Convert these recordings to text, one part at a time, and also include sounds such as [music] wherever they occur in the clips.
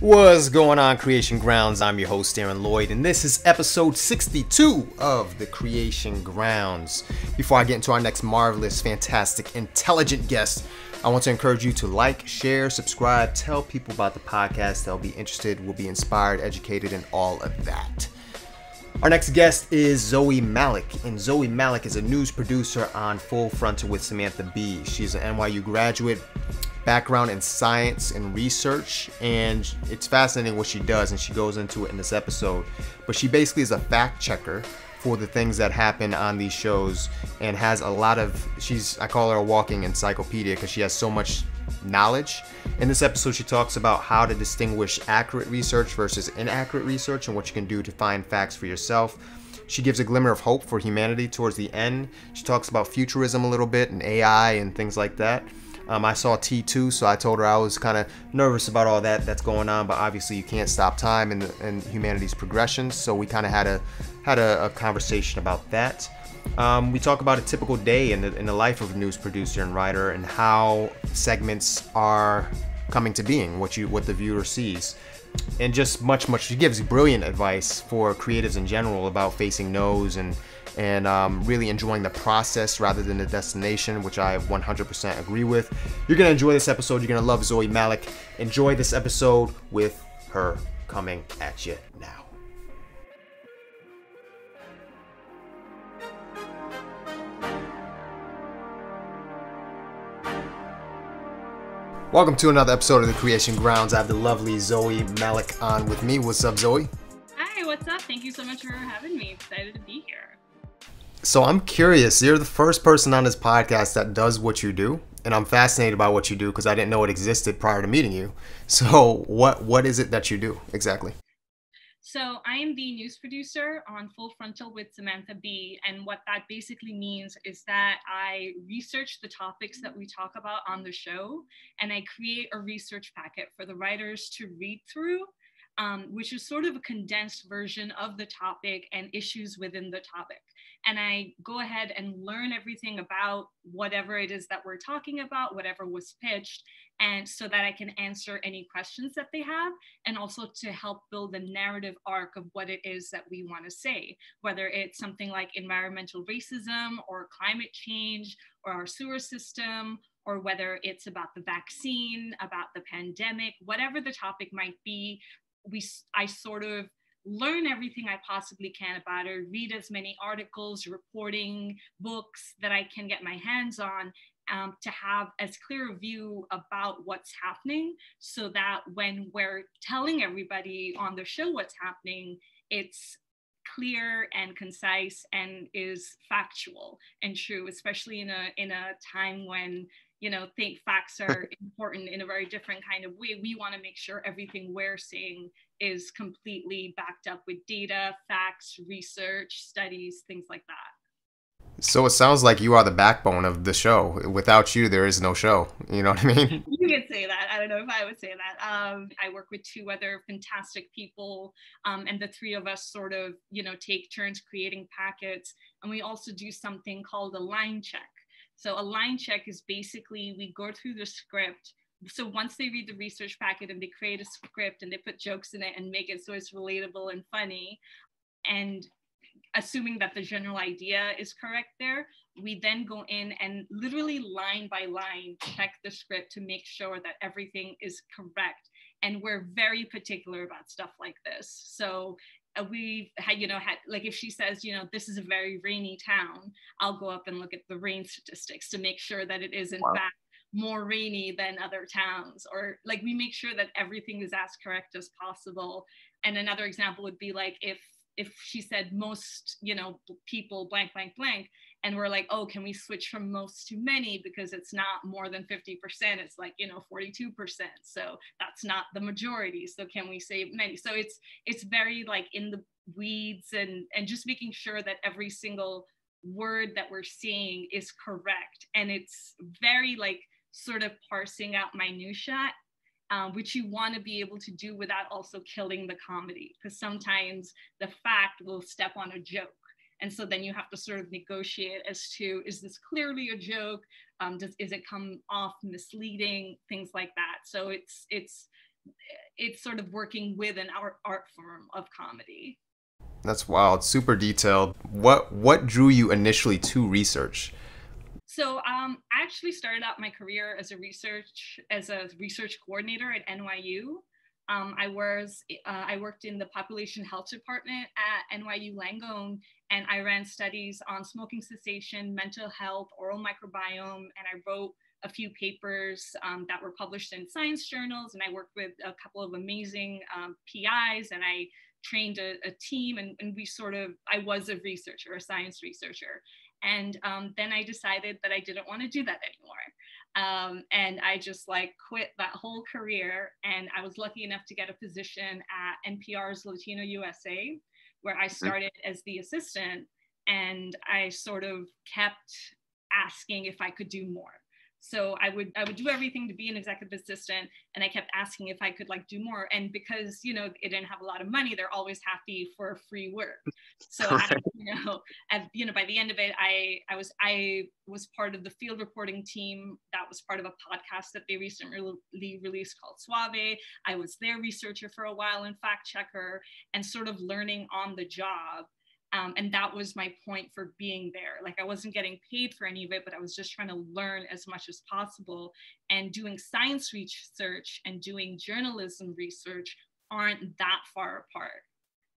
What's going on, Creation Grounds? I'm your host, Arron Lloyd, and this is episode 62 of the Creation Grounds. Before I get into our next marvelous, fantastic, intelligent guest, I want to encourage you to like, share, subscribe, tell people about the podcast. They'll be interested, will be inspired, educated, and all of that. Our next guest is Zoe Malik, and Zoe Malik is a news producer on Full Frontal with Samantha Bee. She's an NYU graduate, background in science and research, and it's fascinating what she does, and she goes into it in this episode. But she basically is a fact checker for the things that happen on these shows and has a lot of she's I call her a walking encyclopedia because she has so much knowledge. In this episode she talks about how to distinguish accurate research versus inaccurate research and what you can do to find facts for yourself. She gives a glimmer of hope for humanity towards the end. She talks about futurism a little bit and AI and things like that. Um, I saw T2, so I told her I was kind of nervous about all that that's going on, but obviously you can't stop time and, and humanity's progression. So we kind of had a had a, a, conversation about that. Um, we talk about a typical day in the, in the life of a news producer and writer and how segments are coming to being, what you what the viewer sees and just much much she gives brilliant advice for creatives in general about facing no's and and um, really enjoying the process rather than the destination, which I 100% agree with. You're going to enjoy this episode. You're going to love Zoe Malik. Enjoy this episode with her coming at you now. Welcome to another episode of the Creation Grounds. I have the lovely Zoe Malik on with me. What's up, Zoe? Hi, what's up? Thank you so much for having me. Excited to be here. So I'm curious. You're the first person on this podcast that does what you do, and I'm fascinated by what you do because I didn't know it existed prior to meeting you. [laughs] So what what is it that you do exactly? So I am the news producer on Full Frontal with Samantha Bee, and what that basically means is that I research the topics that we talk about on the show, and I create a research packet for the writers to read through um, which is sort of a condensed version of the topic and issues within the topic. And I go ahead and learn everything about whatever it is that we're talking about, whatever was pitched, and so that I can answer any questions that they have, and also to help build the narrative arc of what it is that we want to say, whether it's something like environmental racism or climate change or our sewer system or whether it's about the vaccine, about the pandemic, whatever the topic might be, we I sort of learn everything I possibly can about it, read as many articles, reporting, books that I can get my hands on um, to have as clear a view about what's happening so that when we're telling everybody on the show what's happening, it's clear and concise and is factual and true, especially in a in a time when you know, think facts are important in a very different kind of way. We want to make sure everything we're saying is completely backed up with data, facts, research, studies, things like that. So it sounds like you are the backbone of the show. Without you, there is no show. You know what I mean? [laughs] You could say that. I don't know if I would say that. Um, I work with two other fantastic people, um, and the three of us sort of, you know, take turns creating packets. And we also do something called a line check. So a line check is basically we go through the script. So once they read the research packet and they create a script and they put jokes in it and make it so it's relatable and funny, and assuming that the general idea is correct there, we then go in and literally line by line check the script to make sure that everything is correct. And we're very particular about stuff like this. So Uh, we've had, you know, had like if she says, you know, this is a very rainy town, I'll go up and look at the rain statistics to make sure that it is in wow. fact more rainy than other towns or like we make sure that everything is as correct as possible and another example would be like if if she said most you know people blank blank blank and we're like oh can we switch from most to many? Because it's not more than 50% it's like you know 42% so that's not the majority so can we say many? So it's it's very like in the weeds and and just making sure that every single word that we're seeing is correct. And it's very like sort of parsing out minutia um, which you want to be able to do without also killing the comedy. Because sometimes the fact will step on a joke and so then you have to sort of negotiate as to is this clearly a joke um, does is it come off misleading things like that so it's it's it's sort of working with an art, art form of comedy. That's wild, super detailed. What what drew you initially to research? So um, I actually started out my career as a research as a research coordinator at NYU. Um, I was uh, I worked in the population health department at NYU Langone, and I ran studies on smoking cessation, mental health, oral microbiome, and I wrote a few papers um, that were published in science journals. And I worked with a couple of amazing um, PIs, and I trained a, a team, and, and, we sort of I was a researcher, a science researcher, and um, then I decided that I didn't want to do that anymore. Um, and I just like quit that whole career. And I was lucky enough to get a position at NPR's Latino USA, where I mm-hmm. started as the assistant. And I sort of kept asking if I could do more so i would i would do everything to be an executive assistant and i kept asking if i could like do more. And because you know it didn't have a lot of money they're always happy for free work. So I, you know at, you know by the end of it i i was i was part of the field reporting team. That was part of a podcast that they recently released called suave. I was their researcher for a while and fact checker and sort of learning on the job um, and that was my point for being there. Like I wasn't getting paid for any of it, but I was just trying to learn as much as possible. And doing science research and doing journalism research aren't that far apart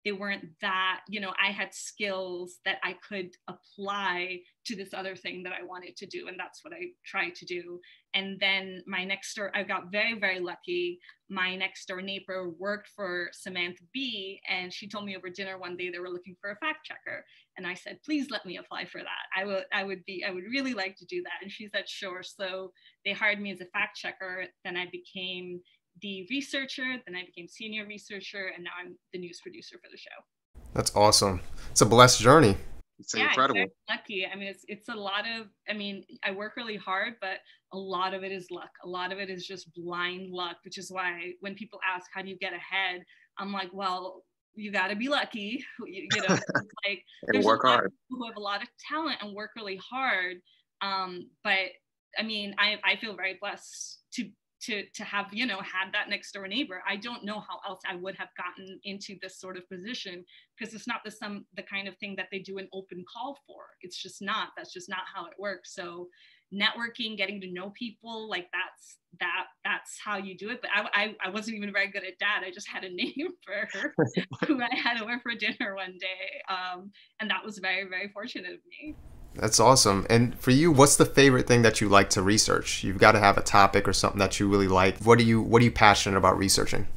they weren't that you know i had skills that i could apply to this other thing that i wanted to do and that's what i tried to do. And then my next door i got very very lucky. My next door neighbor worked for samantha bee and she told me over dinner one day they were looking for a fact checker and i said please let me apply for that i would i would be i would really like to do that and she said sure so they hired me as a fact checker then i became the researcher, then I became senior researcher, and now I'm the news producer for the show. That's awesome. It's a blessed journey. It's yeah, incredible. lucky. I mean, it's it's a lot of. I mean, I work really hard, but a lot of it is luck. A lot of it is just blind luck, which is why when people ask how do you get ahead, I'm like, well, you got to be lucky. [laughs] You, you know, [laughs] like and work hard. Who have a lot of talent and work really hard. Um, but I mean, I I feel very blessed to to to have you know had that next door neighbor i don't know how else i would have gotten into this sort of position because it's not the some the kind of thing that they do an open call for it's just not that's just not how it works so networking getting to know people like that's that that's how you do it but i i, I wasn't even very good at that i just had a [laughs] neighbor [laughs] who i had over for dinner one day um, and that was very very fortunate of me that's awesome. And for you, what's the favorite thing that you like to research? You've got to have a topic or something that you really like. What are you What are you passionate about researching?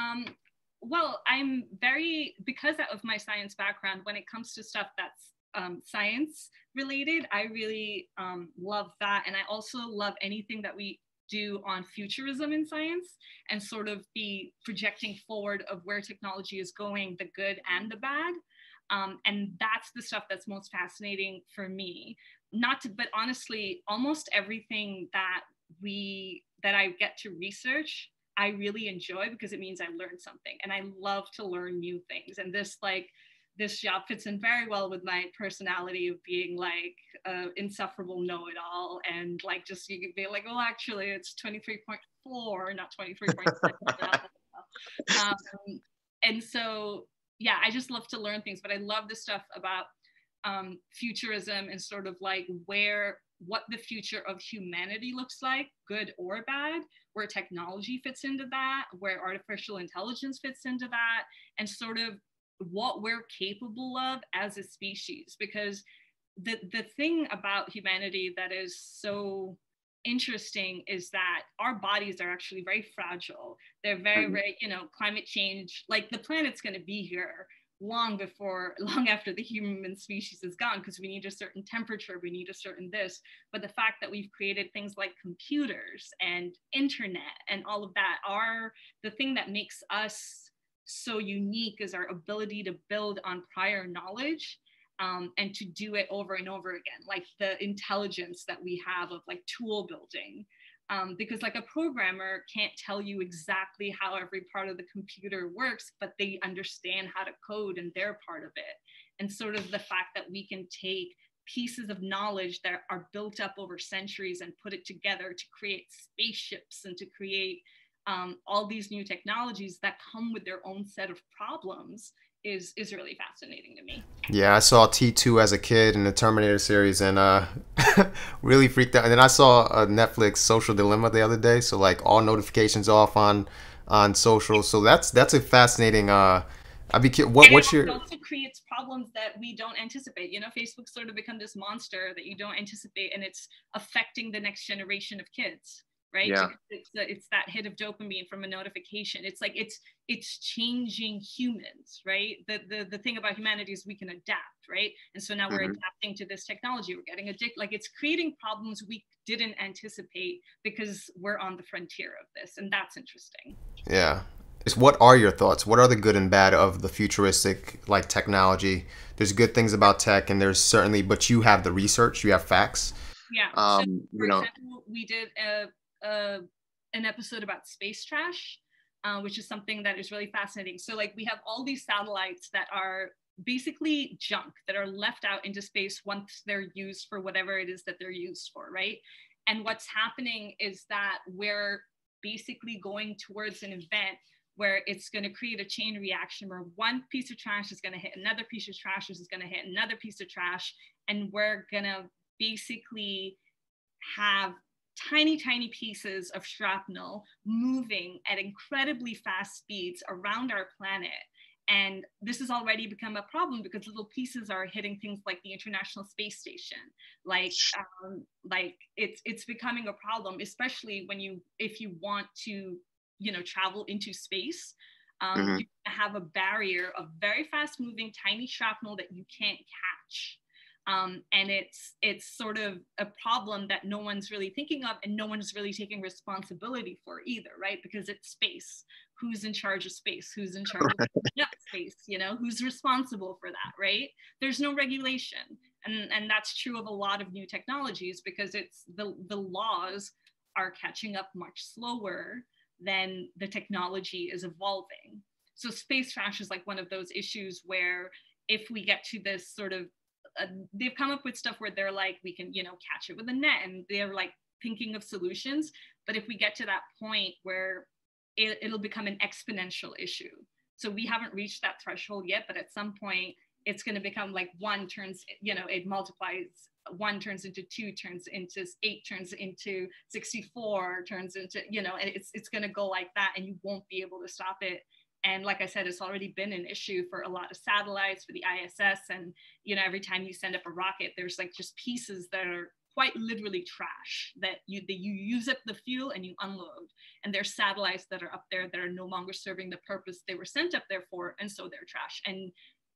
Um, well, I'm very because of my science background. When it comes to stuff that's um, science related, I really um, love that, and I also love anything that we do on futurism in science and sort of be projecting forward of where technology is going, the good and the bad. Um, and that's the stuff that's most fascinating for me. Not to, but honestly, almost everything that we that I get to research, I really enjoy because it means I learned something, and I love to learn new things. And this like this job fits in very well with my personality of being like uh, insufferable know-it-all and like just you could be like well actually it's 23.4 not 23.6 [laughs] um, and so yeah, I just love to learn things, but I love the stuff about um, futurism and sort of like where what the future of humanity looks like, good or bad, where technology fits into that, where artificial intelligence fits into that, and sort of what we're capable of as a species. Because the the thing about humanity that is so interesting is that our bodies are actually very fragile. They're very, mm-hmm. very, you know, climate change, like the planet's going to be here long before, [laughs] long after the human species is gone, because we need a certain temperature, we need a certain this. But the fact that we've created things like computers and internet and all of that are the thing that makes us so unique is our ability to build on prior knowledge um, and to do it over and over again, like the intelligence that we have of like tool building. Um, because like a programmer can't tell you exactly how every part of the computer works, but they understand how to code and they're part of it. And sort of the fact that we can take pieces of knowledge that are built up over centuries and put it together to create spaceships and to create um, all these new technologies that come with their own set of problems is is really fascinating to me. Yeah, I saw T2 as a kid in the Terminator series and uh [laughs] really freaked out. And then I saw a Netflix Social Dilemma the other day, so like all notifications off on on social. So that's that's a fascinating uh I'd be what what's your It also creates problems that we don't anticipate. You know, Facebook sort of become this monster that you don't anticipate and it's affecting the next generation of kids right? Yeah. it's, it's that hit of dopamine from a notification. It's like it's it's changing humans right? The, the the thing about humanity is we can adapt right? And so now we're mm-hmm. adapting to this technology. We're getting addicted like it's creating problems we didn't anticipate because we're on the frontier of this and that's interesting. Yeah. What are your thoughts? What are the good and bad of the futuristic like technology? There's good things about tech and there's certainly but you have the research you have facts. Yeah. Um, so, for you know, example we did a uh, an episode about space trash, uh, which is something that is really fascinating. So, like, we have all these satellites that are basically junk that are left out into space once they're used for whatever it is that they're used for, right? And what's happening is that we're basically going towards an event where it's going to create a chain reaction where one piece of trash is going to hit another piece of trash, is going to hit another piece of trash, and we're going to basically have tiny, tiny pieces of shrapnel moving at incredibly fast speeds around our planet. And this has already become a problem because little pieces are hitting things like the International Space Station. Like, um, like it's it's becoming a problem, especially when you if you want to, you know, travel into space. Um, mm-hmm. You have a barrier of very fast moving tiny shrapnel that you can't catch. Um, and it's it's sort of a problem that no one's really thinking of and no one's really taking responsibility for either right? Because it's space. Who's in charge of space? Who's in charge of space? You know who's responsible for that right? There's no regulation. And and that's true of a lot of new technologies because it's the the laws are catching up much slower than the technology is evolving. So space trash is like one of those issues where if we get to this sort of uh, they've come up with stuff where they're like we can you know catch it with a net and they're like thinking of solutions. But if we get to that point where it, it'll become an exponential issue. So we haven't reached that threshold yet but at some point it's going to become like one turns you know it multiplies one turns into two turns into eight turns into 64 turns into you know and it's, it's going to go like that and you won't be able to stop it and like i said it's already been an issue for a lot of satellites for the iss and you know every time you send up a rocket there's like just pieces that are quite literally trash that you that you use up the fuel and you unload. And there's satellites that are up there that are no longer serving the purpose they were sent up there for and so they're trash. And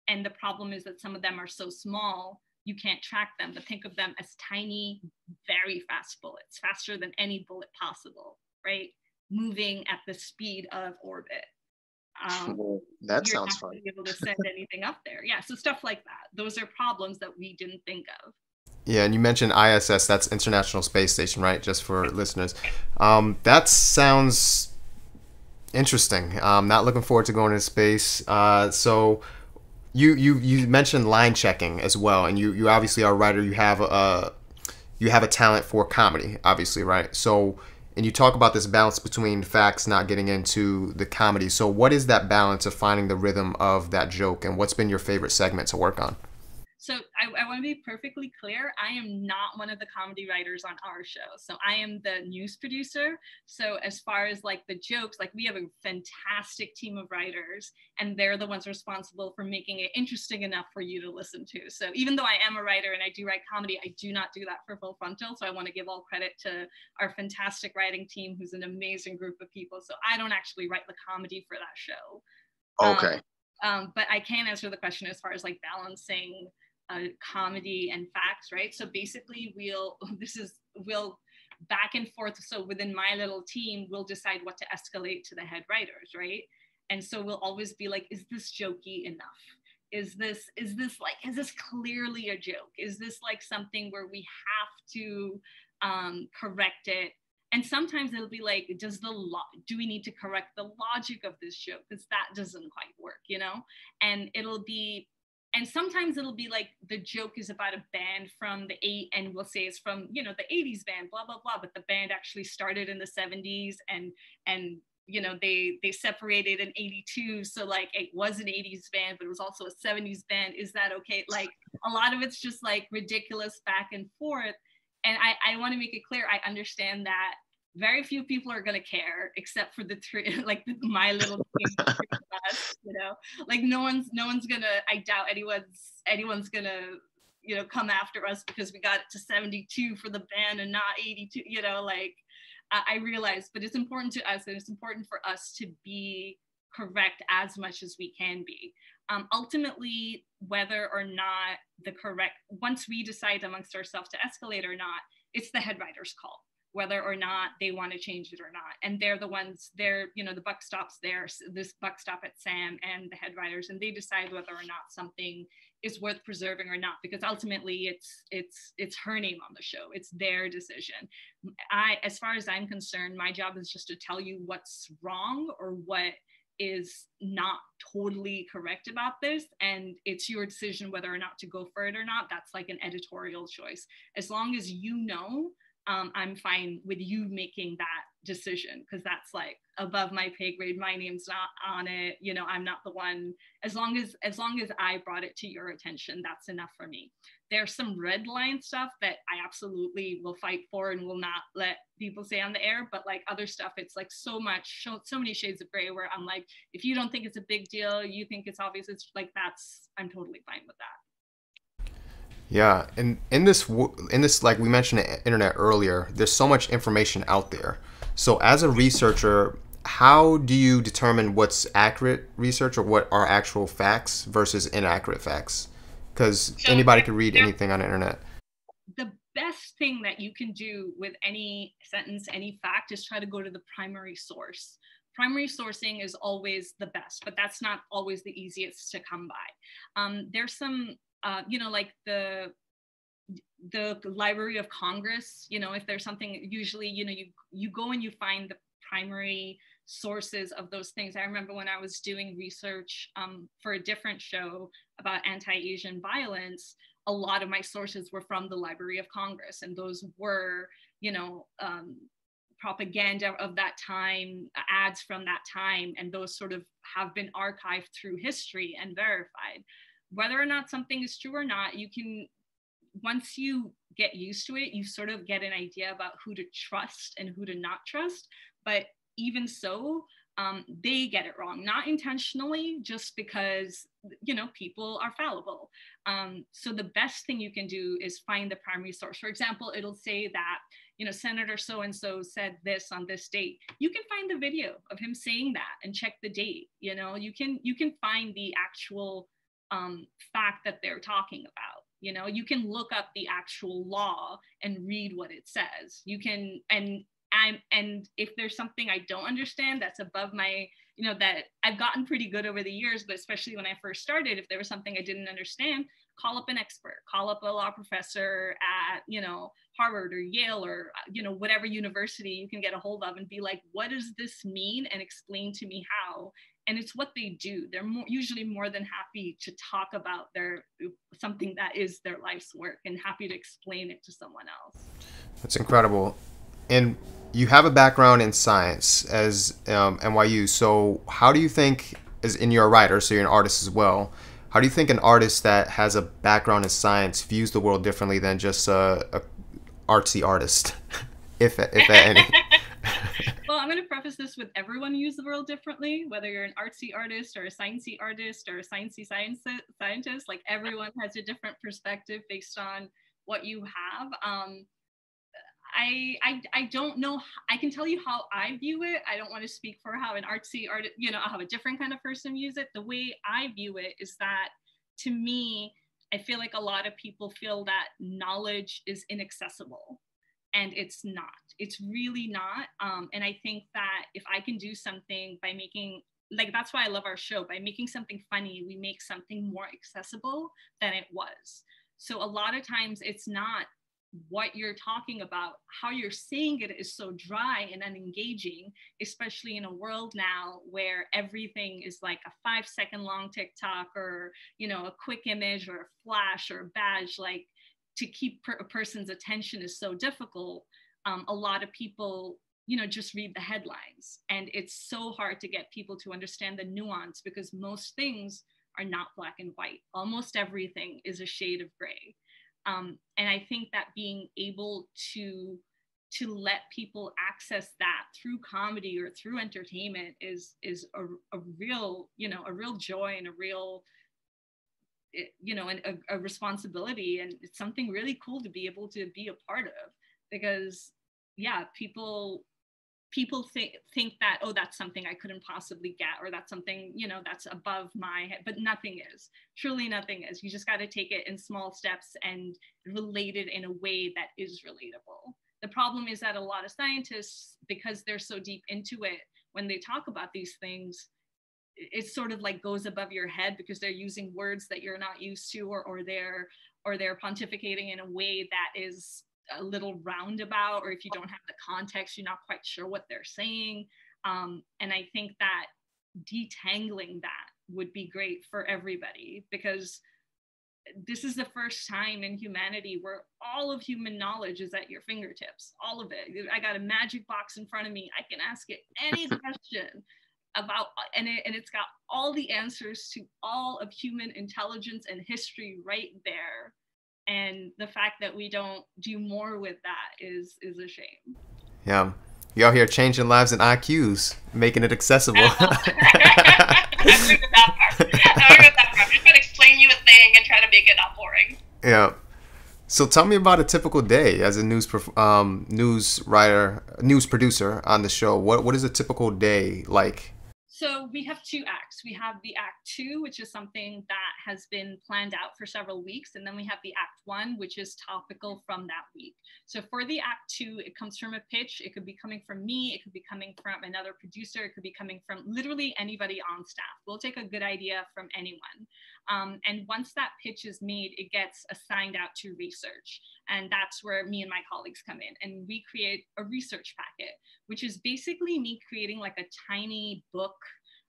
and the problem is that some of them are so small you can't track them but think of them as tiny very fast bullets faster than any bullet possible right? Moving at the speed of orbit um, well, that sounds fun. Able to send anything up there, yeah. So stuff like that. Those are problems that we didn't think of. Yeah, and you mentioned ISS. That's International Space Station, right? Just for listeners, um, that sounds interesting. I'm not looking forward to going to space. Uh, so you you you mentioned line checking as well, and you you obviously are a writer. You have a you have a talent for comedy, obviously, right? So and you talk about this balance between facts not getting into the comedy. So, what is that balance of finding the rhythm of that joke, and what's been your favorite segment to work on? So I, I want to be perfectly clear. I am not one of the comedy writers on our show. So I am the news producer. So as far as like the jokes, like we have a fantastic team of writers and they're the ones responsible for making it interesting enough for you to listen to. So even though I am a writer and I do write comedy, I do not do that for Full Frontal. So I want to give all credit to our fantastic writing team, who's an amazing group of people. So I don't actually write the comedy for that show. Okay. Um, um, but I can answer the question as far as like balancing uh, comedy and facts, right? So basically, we'll [laughs] this is we'll back and forth. So within my little team, we'll decide what to escalate to the head writers, right? And so we'll always be like, is this jokey enough? Is this is this like is this clearly a joke? Is this like something where we have to um, correct it? And sometimes it'll be like, does the lo- do we need to correct the logic of this joke? Because that doesn't quite work, you know? And it'll be and sometimes it'll be like the joke is about a band from the eight and we'll say it's from you know the 80s band blah blah blah. But the band actually started in the 70s and and you know they they separated in 82 so like it was an 80s band but it was also a 70s band. Is that okay? Like a lot of it's just like ridiculous back and forth. And i i want to make it clear i understand that very few people are going to care except for the three [laughs] like my little [laughs] team you know? Like no one's no one's gonna i doubt anyone's anyone's gonna you know come after us because we got to 72 for the band and not 82 you know? Like I realize, but it's important to us and it's important for us to be correct as much as we can be. Um, ultimately, whether or not the correct, once we decide amongst ourselves to escalate or not, it's the head writer's call whether or not they want to change it or not. And they're the ones, they're, you know, the buck stops there, this buck stop at Sam and the head writers, and they decide whether or not something is worth preserving or not, because ultimately it's it's it's her name on the show. It's their decision. I, as far as I'm concerned, my job is just to tell you what's wrong or what is not totally correct about this and it's your decision whether or not to go for it or not that's like an editorial choice as long as you know um, I'm fine with you making that decision because that's like above my pay grade. My name's not on it. You know, I'm not the one. As long as as long as I brought it to your attention, that's enough for me. There's some red line stuff that I absolutely will fight for and will not let people say on the air. But like other stuff, it's like so much, so, so many shades of gray where I'm like, if you don't think it's a big deal, you think it's obvious. It's like that's I'm totally fine with that. Yeah, and in this in this like we mentioned the internet earlier, there's so much information out there. So as a researcher, how do you determine what's accurate research or what are actual facts versus inaccurate facts? Because so anybody can read anything on the internet. The best thing that you can do with any sentence, any fact, is try to go to the primary source primary sourcing is always the best, but that's not always the easiest to come by. Um, there's some uh, you know, like the the Library of Congress, you know, if there's something, usually, you know, you you go and you find the primary sources of those things. I remember when I was doing research um, for a different show about anti-Asian violence, a lot of my sources were from the Library of Congress, and those were, you know, um, propaganda of that time, ads from that time, and those sort of have been archived through history and verified whether or not something is true or not, you can, once you get used to it, you sort of get an idea about who to trust and who to not trust. But even so, um, they get it wrong, not intentionally, just because you know people are fallible. Um, so the best thing you can do is find the primary source. For example, it'll say that you know Senator so and so said this on this date. You can find the video of him saying that and check the date. You know, you can you can find the actual um, fact that they're talking about you know? You can look up the actual law and read what it says. You can and i'm and if there's something i don't understand that's above my you know that i've gotten pretty good over the years but especially when i first started if there was something i didn't understand call up an expert. Call up a law professor at you know harvard or yale or you know whatever university you can get a hold of and be like what does this mean? And explain to me how and it's what they do. They're more, usually more than happy to talk about their something that is their life's work and happy to explain it to someone else. That's incredible. And you have a background in science as um, nyu so how do you think as in you're a writer so you're an artist as well. How do you think an artist that has a background in science views the world differently than just a, a artsy artist [laughs] if if at any [laughs] well, I'm going to preface this with everyone views the world differently, whether you're an artsy artist or a sciencey artist or a sciencey science scientist. Like everyone has a different perspective based on what you have. Um, I, I I don't know. I can tell you how I view it. I don't want to speak for how an artsy art, you know, how a different kind of person views it. The way I view it is that to me, I feel like a lot of people feel that knowledge is inaccessible and it's not. It's really not um, and i think that if i can do something by making like that's why i love our show by making something funny we make something more accessible than it was. So a lot of times it's not what you're talking about how you're saying it is so dry and unengaging especially in a world now where everything is like a five second long tiktok or you know a quick image or a flash or a badge like to keep per- a person's attention is so difficult um, a lot of people you know just read the headlines. And it's so hard to get people to understand the nuance because most things are not black and white. Almost everything is a shade of gray. Um, and i think that being able to to let people access that through comedy or through entertainment is is a, a real you know a real joy and a real you know an, a, a responsibility and it's something really cool to be able to be a part of because yeah people people think think that oh that's something i couldn't possibly get or that's something you know that's above my head but nothing is. Truly nothing is. You just got to take it in small steps and relate it in a way that is relatable. The problem is that a lot of scientists, because they're so deep into it, when they talk about these things, it sort of like goes above your head because they're using words that you're not used to, or, or they're or they're pontificating in a way that is a little roundabout, or if you don't have the context, you're not quite sure what they're saying. Um, and I think that detangling that would be great for everybody because this is the first time in humanity where all of human knowledge is at your fingertips all of it. I got a magic box in front of me. I can ask it any [laughs] question about and, it, and it's got all the answers to all of human intelligence and history right there and the fact that we don't do more with that is is a shame yeah y'all here changing lives and iqs making it accessible [laughs] I'm just gonna explain you a thing and try to make it not boring. Yeah. So tell me about a typical day as a news um, news writer, news producer on the show. What what is a typical day like? So we have two acts. We have the act two, which is something that has been planned out for several weeks. And then we have the act one, which is topical from that week. So for the act two, it comes from a pitch. It could be coming from me. It could be coming from another producer. It could be coming from literally anybody on staff. We'll take a good idea from anyone. Um, and once that pitch is made, it gets assigned out to research. And that's where me and my colleagues come in. And we create a research packet, which is basically me creating like a tiny book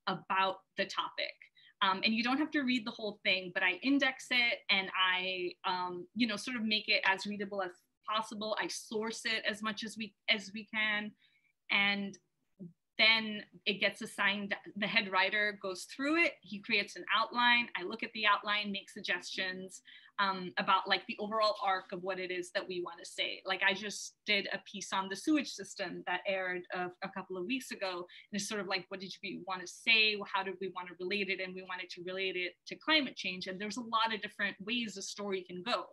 about the topic. Um, and you don't have to read the whole thing, but I index it and I, um, you know, sort of make it as readable as possible. I source it as much as we as we can, and then it gets assigned the head writer goes through it he creates an outline i look at the outline make suggestions um, about like the overall arc of what it is that we want to say. Like i just did a piece on the sewage system that aired a, a couple of weeks ago and it's sort of like what did we want to say? How did we want to relate it? And we wanted to relate it to climate change and there's a lot of different ways a story can go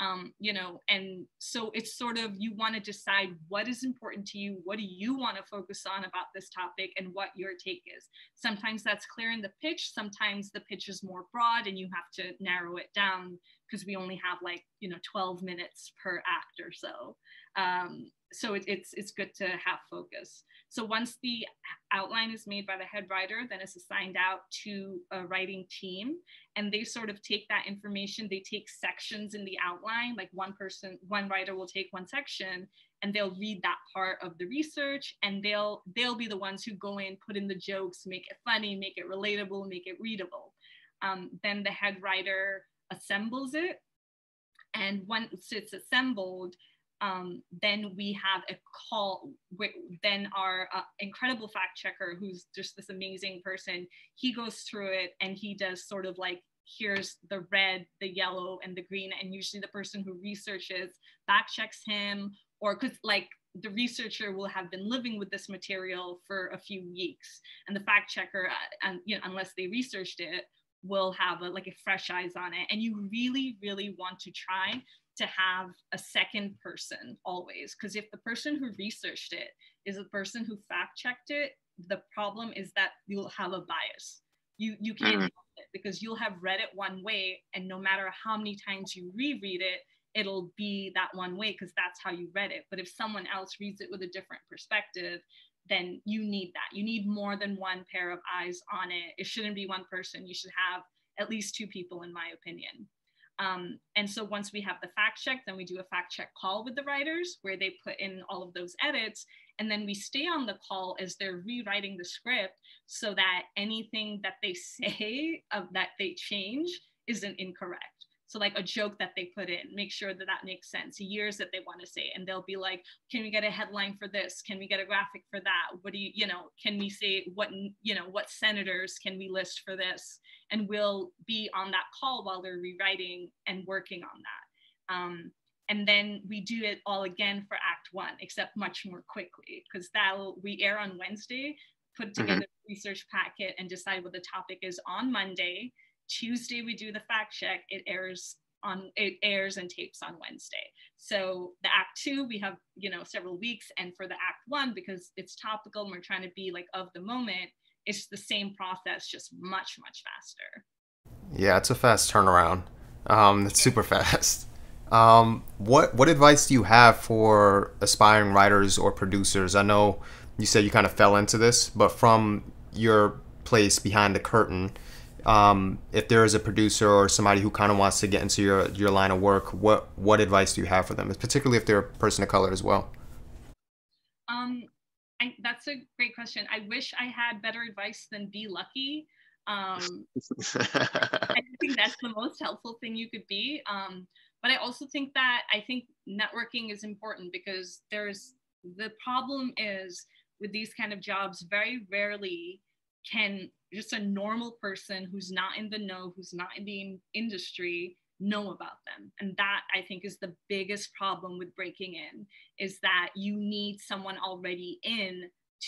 um, you know, and so it's sort of you want to decide what is important to you, what do you want to focus on about this topic, and what your take is. Sometimes that's clear in the pitch, sometimes the pitch is more broad and you have to narrow it down because we only have like, you know, 12 minutes per act or so. Um, so it, it's it's good to have focus. So once the outline is made by the head writer, then it's assigned out to a writing team, and they sort of take that information. They take sections in the outline, like one person, one writer will take one section, and they'll read that part of the research, and they'll they'll be the ones who go in, put in the jokes, make it funny, make it relatable, make it readable. Um, then the head writer assembles it, and once it's assembled um, then we have a call then our uh, incredible fact checker who's just this amazing person he goes through it and he does sort of like here's the red the yellow and the green. And usually the person who researches fact checks him or because like the researcher will have been living with this material for a few weeks. And the fact checker uh, and you know unless they researched it will have a, like a fresh eyes on it. And you really really want to try to have a second person always because if the person who researched it is the person who fact checked it the problem is that you'll have a bias. You you can't mm. it because you'll have read it one way and no matter how many times you reread it it'll be that one way because that's how you read it. But if someone else reads it with a different perspective then you need that. You need more than one pair of eyes on it. It shouldn't be one person. You should have at least two people in my opinion um, and so once we have the fact check, then we do a fact check call with the writers where they put in all of those edits. And then we stay on the call as they're rewriting the script so that anything that they [laughs] say of that they change isn't incorrect. So like a joke that they put in, make sure that that makes sense. Years that they want to say, and they'll be like, "Can we get a headline for this? Can we get a graphic for that? What do you, you know, can we say what, you know, what senators can we list for this?" And we'll be on that call while they're rewriting and working on that. Um, and then we do it all again for Act One, except much more quickly because that'll we air on Wednesday, put mm-hmm. together mm-hmm. a research packet, and decide what the topic is on Monday Tuesday we do the fact check. It airs on it airs and tapes on Wednesday. So the act two, we have, you know, several weeks. And for the act one, because it's topical and we're trying to be like of the moment, it's the same process, just much, much faster. Yeah, it's a fast turnaround. Um, it's super fast. Um, what what advice do you have for aspiring writers or producers? I know you said you kind of fell into this, but from your place behind the curtain, um, if there is a producer or somebody who kind of wants to get into your, your line of work, what what advice do you have for them, particularly if they're a person of color as well? Um, I, that's a great question. I wish I had better advice than be lucky. Um, I [laughs] think that's the most helpful thing you could be. Um, but I also think that I think networking is important because there's the problem is with these kind of jobs, very rarely can just a normal person who's not in the know, who's not in the industry, know about them. And that i think is the biggest problem with breaking in is that you need someone already in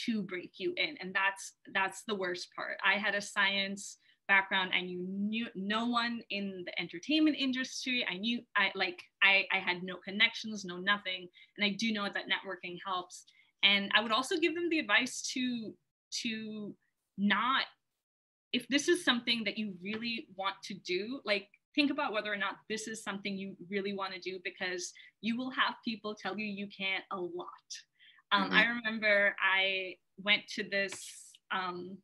to break you in. And that's that's the worst part. I had a science background. I knew, knew no one in the entertainment industry. I knew i like I, I had no connections no nothing. And i do know that networking helps. And i would also give them the advice to to not if this is something that you really want to do, like think about whether or not this is something you really want to do because you will have people tell you you can't a lot. Um, mm-hmm. I remember I went to this um,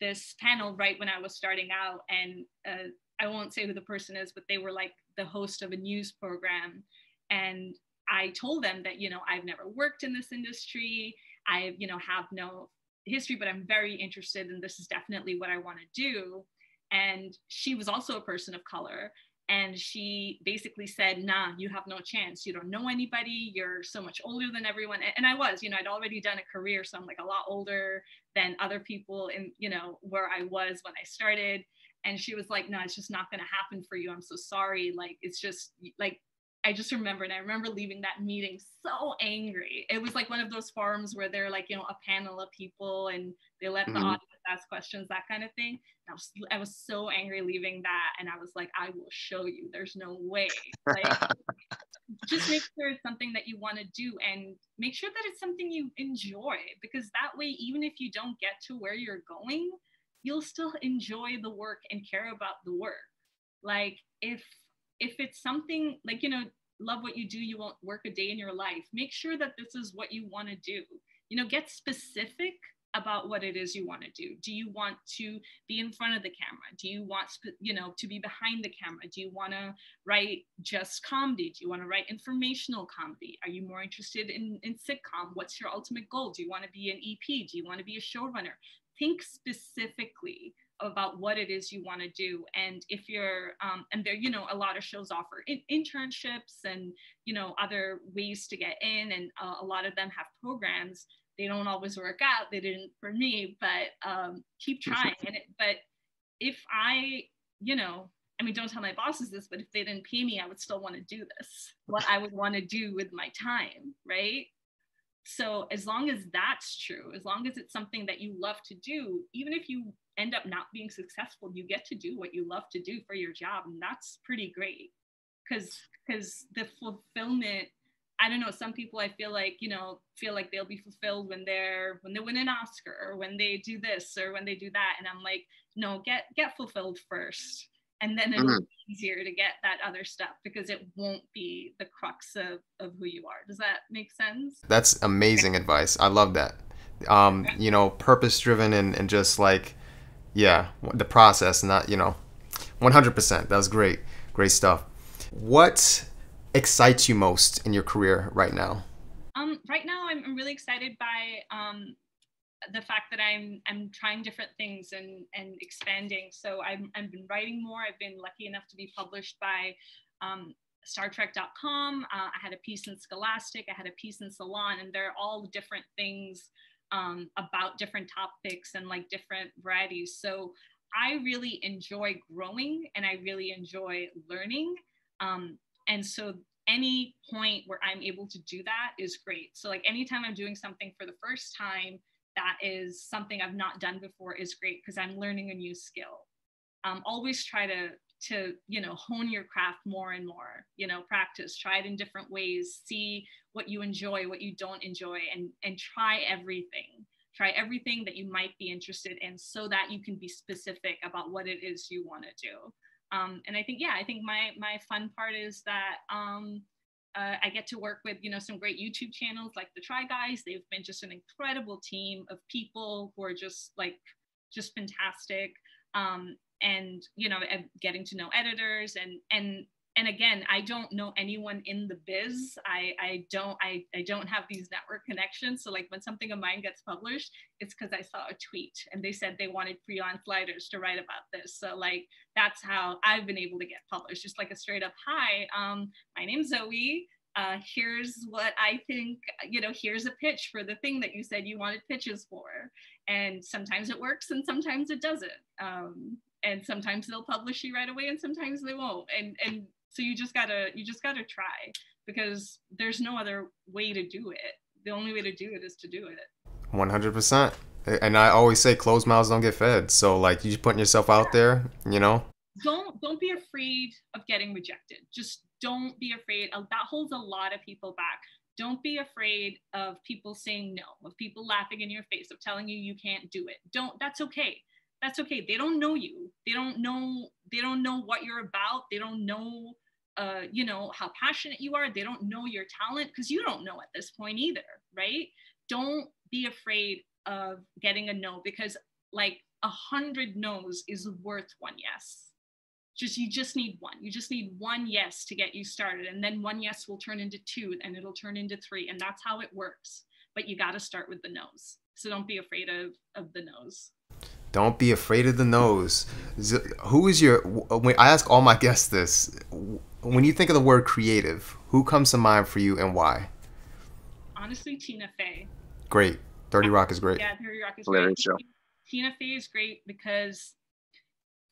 this panel right when I was starting out, and uh, I won't say who the person is, but they were like the host of a news program, and I told them that you know I've never worked in this industry. I you know have no history, but I'm very interested and this is definitely what I want to do. And she was also a person of color. And she basically said, nah, you have no chance. You don't know anybody. You're so much older than everyone. And I was, you know, I'd already done a career. So I'm like a lot older than other people in, you know, where I was when I started. And she was like, no, it's just not going to happen for you. I'm so sorry. Like, it's just like, I just remember, and I remember leaving that meeting so angry. It was like one of those forums where they're like, you know, a panel of people and they let mm-hmm. the audience ask questions, that kind of thing. And I was, I was so angry leaving that, and I was like, I will show you. There's no way. Like, [laughs] just make sure it's something that you want to do, and make sure that it's something you enjoy, because that way, even if you don't get to where you're going, you'll still enjoy the work and care about the work. Like if if it's something like you know love what you do you won't work a day in your life. Make sure that this is what you want to do. You know get specific about what it is you want to do. Do you want to be in front of the camera? Do you want you know to be behind the camera? Do you want to write just comedy? Do you want to write informational comedy? Are you more interested in, in sitcom? What's your ultimate goal? Do you want to be an ep do you want to be a showrunner? Think specifically about what it is you want to do. And if you're um, and there you know a lot of shows offer in- internships and you know other ways to get in. And uh, a lot of them have programs. They don't always work out. They didn't for me but um, keep trying and it, but if i you know i mean don't tell my bosses this but if they didn't pay me i would still want to do this. What i would want to do with my time right? So as long as that's true as long as it's something that you love to do even if you end up not being successful you get to do what you love to do for your job and that's pretty great. Because because the fulfillment i don't know some people i feel like you know feel like they'll be fulfilled when they're when they win an oscar or when they do this or when they do that and i'm like no get get fulfilled first and then it'll mm-hmm. be easier to get that other stuff because it won't be the crux of, of who you are. Does that make sense? That's amazing advice. I love that. Um you know purpose driven and, and just like yeah, the process, not you know, 100%. That was great, great stuff. What excites you most in your career right now? Um, right now, I'm, I'm really excited by um, the fact that I'm I'm trying different things and and expanding. So I'm I've been writing more. I've been lucky enough to be published by um, StarTrek.com. Uh, I had a piece in Scholastic. I had a piece in Salon, and they're all different things um, about different topics and like different varieties. So I really enjoy growing and I really enjoy learning. Um, and so any point where I'm able to do that is great. So like anytime I'm doing something for the first time that is something I've not done before is great because I'm learning a new skill. Um, always try to to you know hone your craft more and more you know practice try it in different ways see what you enjoy what you don't enjoy and and try everything try everything that you might be interested in so that you can be specific about what it is you want to do um, and i think yeah i think my my fun part is that um, uh, I get to work with you know some great YouTube channels like the Try Guys. They've been just an incredible team of people who are just like just fantastic. Um, and you know getting to know editors and and and again i don't know anyone in the biz. I i don't i, I don't have these network connections. So like when something of mine gets published it's because i saw a tweet and they said they wanted freelance writers to write about this. So like that's how i've been able to get published. Just like a straight up hi um my name's zoe. Uh, here's what I think, you know, here's a pitch for the thing that you said you wanted pitches for. And sometimes it works and sometimes it doesn't. Um, and sometimes they'll publish you right away and sometimes they won't. And and so you just gotta you just gotta try because there's no other way to do it. The only way to do it is to do it. 100% and i always say closed mouths don't get fed. So like you just putting yourself out there you know? Don't don't be afraid of getting rejected. Just don't be afraid. Uh, that holds a lot of people back. Don't be afraid of people saying no of people laughing in your face of telling you you can't do it. Don't that's okay that's okay. They don't know you. They don't know they don't know what you're about. They don't know uh, you know how passionate you are. They don't know your talent because you don't know at this point either right? Don't be afraid of getting a no because like a hundred no's is worth one yes. Just you just need one. You just need one yes to get you started and then one yes will turn into two and it'll turn into three and that's how it works. But you got to start with the no's. So don't be afraid of of the no's don't be afraid of the nose. Who is your? When I ask all my guests this, when you think of the word creative, who comes to mind for you and why? Honestly, Tina Fey. Great. Thirty Rock is great. Yeah, Thirty Rock is great. Show. Tina Fey is great because,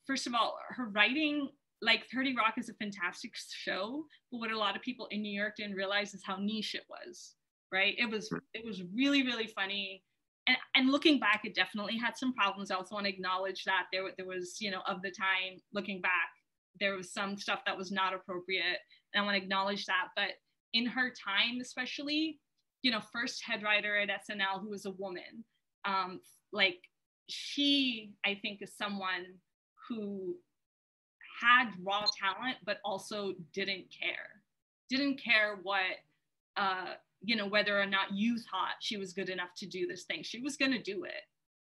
first of all, her writing, like Thirty Rock, is a fantastic show. But what a lot of people in New York didn't realize is how niche it was. Right? It was. Hmm. It was really, really funny and, and looking back, it definitely had some problems. I also want to acknowledge that there, there was, you know, of the time looking back, there was some stuff that was not appropriate. And I want to acknowledge that. But in her time, especially, you know, first head writer at SNL who was a woman, um, like she, I think, is someone who had raw talent, but also didn't care. Didn't care what uh, you know, whether or not you thought she was good enough to do this thing. She was going to do it.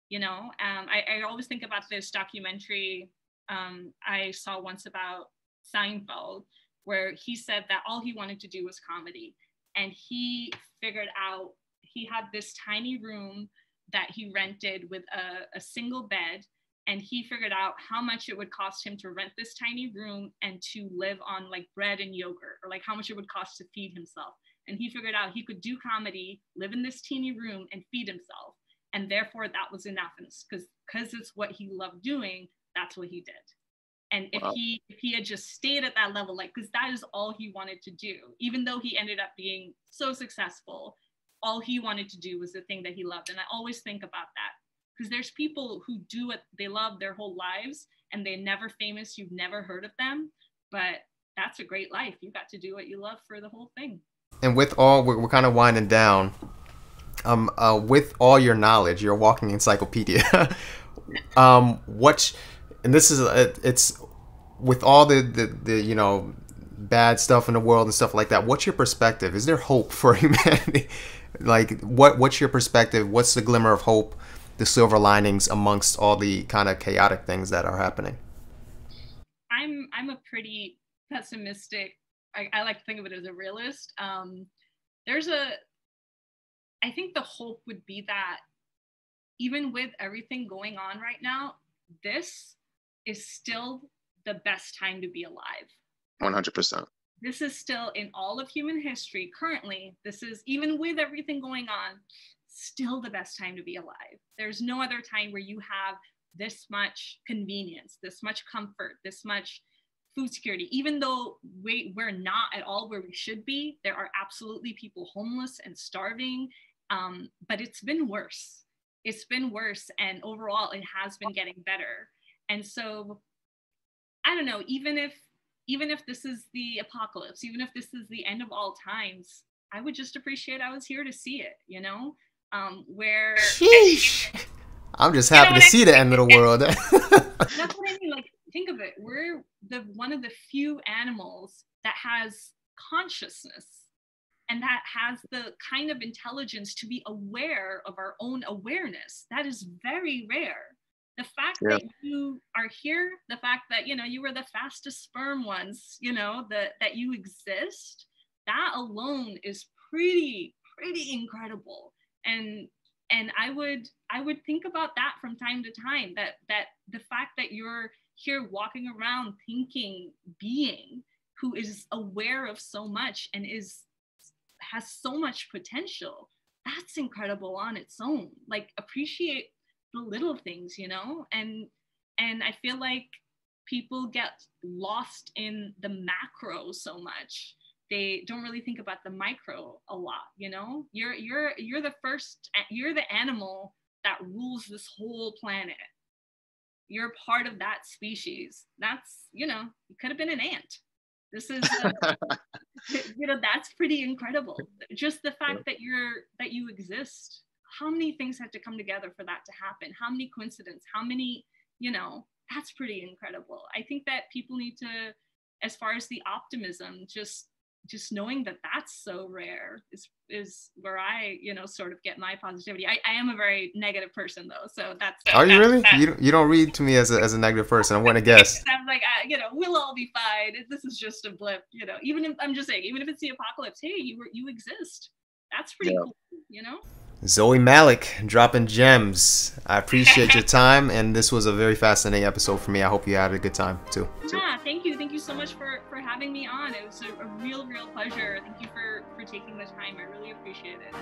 You know, um, I, I always think about this documentary um, I saw once about Seinfeld, where he said that all he wanted to do was comedy. And he figured out he had this tiny room that he rented with a, a single bed and he figured out how much it would cost him to rent this tiny room and to live on like bread and yogurt or like how much it would cost to feed himself and he figured out he could do comedy, live in this teeny room, and feed himself. And therefore, that was enough. because because it's what he loved doing, that's what he did. And if wow. he if he had just stayed at that level, like because that is all he wanted to do, even though he ended up being so successful, all he wanted to do was the thing that he loved. And I always think about that because there's people who do what they love their whole lives and they're never famous. You've never heard of them, but that's a great life. You got to do what you love for the whole thing and with all we're, we're kind of winding down um uh, with all your knowledge your walking encyclopedia [laughs] um what and this is a, it's with all the, the the you know bad stuff in the world and stuff like that what's your perspective? Is there hope [laughs] for humanity? Like what what's your perspective? What's the glimmer of hope the silver linings amongst all the kind of chaotic things that are happening? I'm i'm a pretty pessimistic I, I like to think of it as a realist. Um, there's a, I think the hope would be that even with everything going on right now, this is still the best time to be alive. 100%. This is still in all of human history currently, this is even with everything going on, still the best time to be alive. There's no other time where you have this much convenience, this much comfort, this much food security. Even though we, we're not at all where we should be, there are absolutely people homeless and starving, um, but it's been worse. It's been worse. And overall, it has been getting better. And so, I don't know, even if even if this is the apocalypse, even if this is the end of all times, I would just appreciate I was here to see it, you know? Um, where Sheesh. I'm just happy you know to see I the end of the world. [laughs] that's what I mean. Like, think of it. We're the one of the few animals that has consciousness and that has the kind of intelligence to be aware of our own awareness. That is very rare the fact yeah. that you are here the fact that you know you were the fastest sperm once you know that that you exist that alone is pretty pretty incredible and and i would i would think about that from time to time that that the fact that you're here walking around thinking being who is aware of so much and is has so much potential that's incredible on its own. Like appreciate the little things you know? And and i feel like people get lost in the macro so much. They don't really think about the micro a lot you know? You're you're you're the first you're the animal that rules this whole planet you're part of that species. That's you know you could have been an ant. This is uh, [laughs] [laughs] you know that's pretty incredible. Just the fact that you're that you exist. How many things had to come together for that to happen? How many coincidences how many you know that's pretty incredible. I think that people need to as far as the optimism just just knowing that that's so rare is is where I you know sort of get my positivity. I, I am a very negative person though, so that's. Are you really? That's, you don't, you don't read to me as a, as a negative person. I want to guess. I'm like I, you know we'll all be fine. This is just a blip. You know even if I'm just saying even if it's the apocalypse, hey you were you exist. That's pretty yeah. cool. You know. Zoe Malik dropping gems. I appreciate your [laughs] time, and this was a very fascinating episode for me. I hope you had a good time too. Yeah, thank you. Thank you so much for, for having me on. It was a, a real, real pleasure. Thank you for, for taking the time. I really appreciate it.